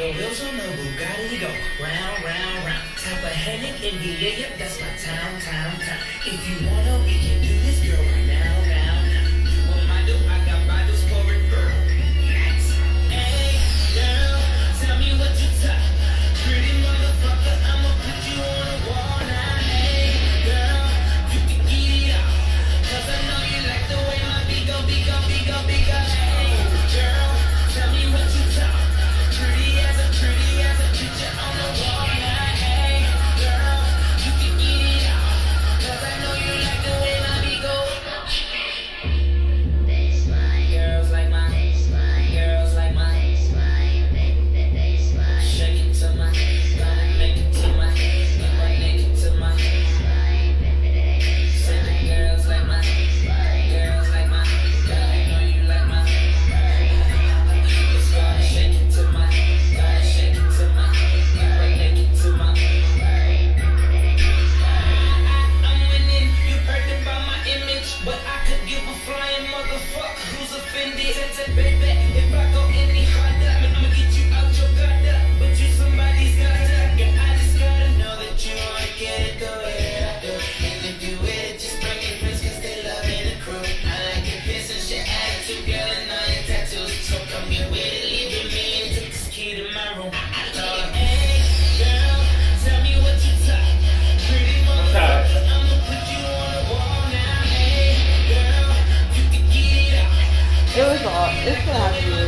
The wheels on the Bugatti go round, round, round. Tappahannock in VA, yep, that's my town, town, town. If you wanna and baby. it's gonna have to be